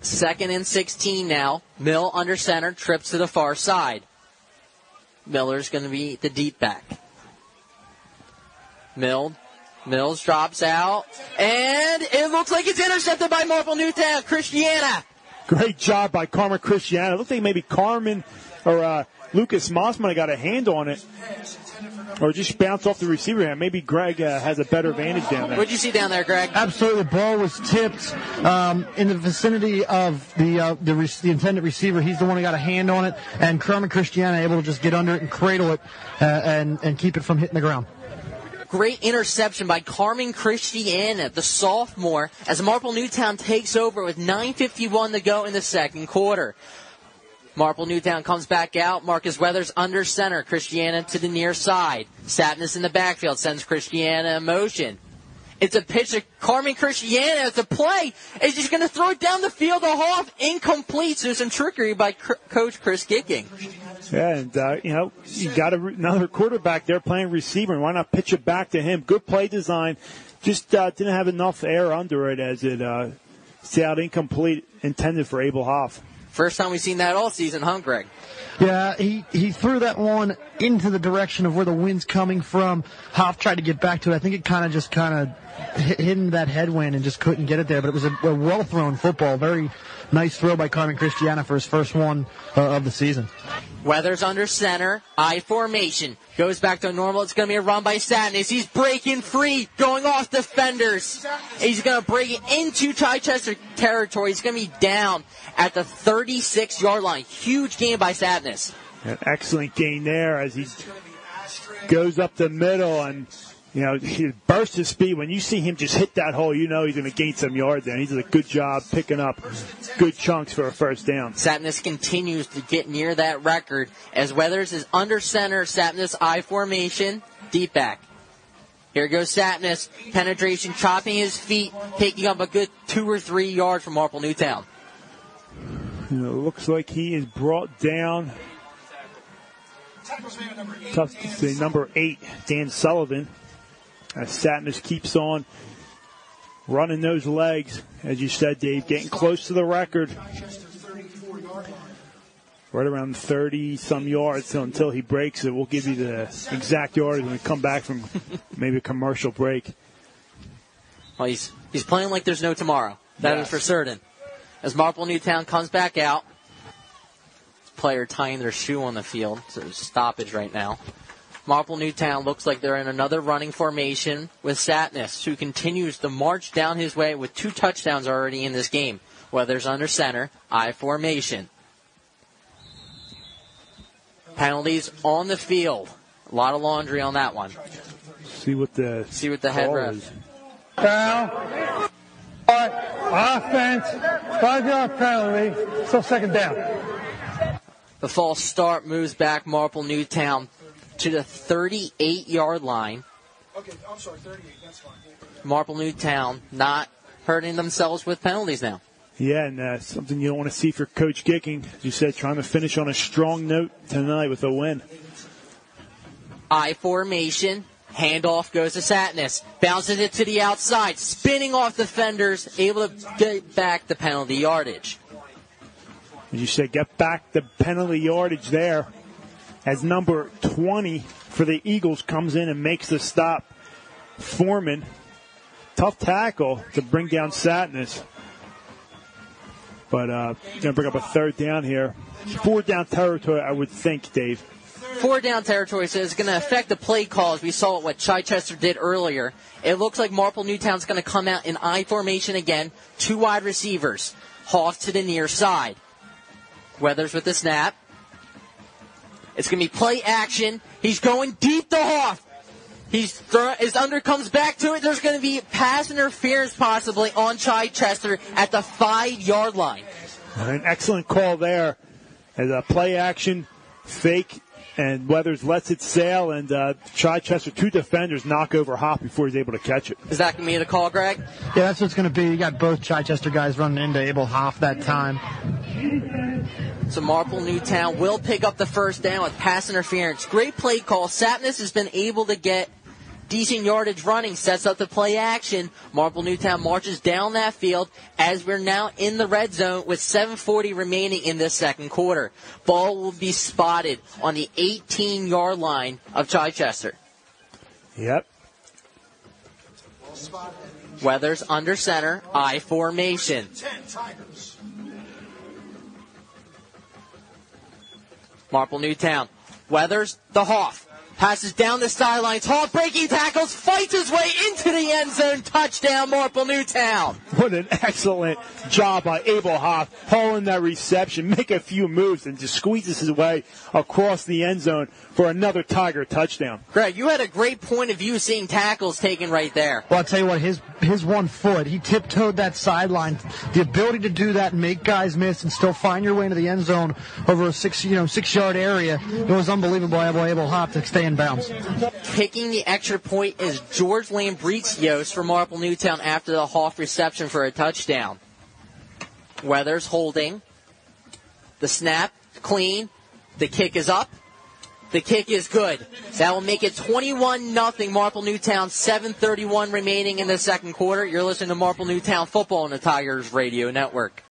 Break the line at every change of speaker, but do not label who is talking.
Second and 16 now. Mill under center, trips to the far side. Miller's going to be the deep back. Mill, Mills drops out, and it looks like it's intercepted by Marple Newtown. Christiana.
Great job by Carmen Christiana. It looked like maybe Carmen or uh, Lucas Mossman got a hand on it. Or just bounce off the receiver hand. Maybe Greg uh, has a better advantage down there.
What'd you see down there, Greg?
Absolutely, the ball was tipped um, in the vicinity of the uh, the, re- the intended receiver. He's the one who got a hand on it, and Carmen Christiana able to just get under it and cradle it uh, and and keep it from hitting the ground.
Great interception by Carmen Christiana, the sophomore, as Marple Newtown takes over with 9.51 to go in the second quarter. Marple Newtown comes back out. Marcus Weathers under center. Christiana to the near side. Satness in the backfield sends Christiana in motion. It's a pitch to Carmen Christiana. It's a play. And just going to throw it down the field to Hoff. Incomplete. So some trickery by C- Coach Chris Gicking.
Yeah, and uh, you know you got another quarterback there playing receiver. Why not pitch it back to him? Good play design. Just uh, didn't have enough air under it as it uh, out incomplete, intended for Abel Hoff.
First time we've seen that all season, huh, Greg?
Yeah, he, he threw that one into the direction of where the wind's coming from. Hoff tried to get back to it. I think it kind of just kind of hit, hit that headwind and just couldn't get it there. But it was a, a well thrown football. Very nice throw by Carmen Christiana for his first one uh, of the season.
Weathers under center, I formation. Goes back to normal. It's going to be a run by Satness. He's breaking free, going off defenders. He's going to break it into Chichester territory. He's going to be down at the 36 yard line. Huge game by Satness.
An excellent gain there as he goes up the middle and you know, he bursts his speed. When you see him just hit that hole, you know he's going to gain some yards there. He does a good job picking up good chunks for a first down.
Satness continues to get near that record as Weathers is under center. Satness I formation, deep back. Here goes Satness. Penetration, chopping his feet, taking up a good two or three yards from Marple Newtown.
You know, it looks like he is brought down. Tough to say. Number eight, Dan Sullivan. As Satness keeps on running those legs, as you said, Dave, getting close to the record. Right around 30 some yards so until he breaks it. We'll give you the exact yardage when we come back from maybe a commercial break.
Well, he's he's playing like there's no tomorrow. That
Yes.
is for certain. As Marple Newtown comes back out, player tying their shoe on the field, so a stoppage right now. Marple Newtown looks like they're in another running formation with Satness, who continues to march down his way with two touchdowns already in this game. Weathers under center, I formation. Penalties on the field. A lot of laundry on that one.
See what the
See what the head
call
ref.
is.
Foul. Offense. Five yard penalty. So second down.
The false start moves back Marple Newtown to the 38 yard line.
Okay, I'm sorry, 38. That's fine.
Marple Newtown not hurting themselves with penalties now.
Yeah, and uh, something you don't want to see for Coach Gicking. As you said, trying to finish on a strong note tonight with a win.
I formation. Handoff goes to Satness. Bounces it to the outside. Spinning off defenders. Able to get back the penalty yardage.
As you said, get back the penalty yardage there as number 20 for the Eagles comes in and makes the stop. Foreman, tough tackle to bring down Satness. But uh, going to bring up a third down here. Four down territory, I would think, Dave.
Four down territory, so it's going to affect the play calls. We saw what Chichester did earlier. It looks like Marple Newtown's going to come out in I formation again. Two wide receivers. Hoff to the near side. Weathers with the snap. It's going to be play action. He's going deep to Hoff. He's throw, his under comes back to it. There's going to be pass interference possibly on Chichester at the five yard line.
An excellent call there as a play action, fake, and Weathers lets it sail, and uh, Chichester, two defenders, knock over Hoff before he's able to catch it.
Is that going to be the call, Greg?
Yeah, that's what's going to be. You got both Chichester guys running into Abel Hoff that time.
So Marple Newtown will pick up the first down with pass interference. Great play call. Satness has been able to get decent yardage running, sets up the play action. Marple Newtown marches down that field as we're now in the red zone with 7.40 remaining in the second quarter. Ball will be spotted on the 18 yard line of Chichester.
Yep.
Weathers under center, I formation.
10 Tigers.
Marple Newtown. Weathers, the Hoff. Passes down the sidelines. Hoff breaking tackles, fights his way into the end zone. Touchdown, Marple Newtown.
What an excellent job by Abel Hoff hauling that reception, make a few moves, and just squeezes his way across the end zone for another Tiger touchdown.
Greg, you had a great point of view seeing tackles taken right there.
Well, I'll tell you what, his his one foot, he tiptoed that sideline. The ability to do that and make guys miss and still find your way into the end zone over a six you know six yard area, it was unbelievable by Abel, Abel Hoff to stay in bounds.
Kicking the extra point is George Lambricios for Marple Newtown after the Hoff reception for a touchdown. Weathers holding. The snap, clean. The kick is up. The kick is good. That will make it 21 nothing. Marple Newtown, 7:31 remaining in the second quarter. You're listening to Marple Newtown football on the Tigers Radio Network.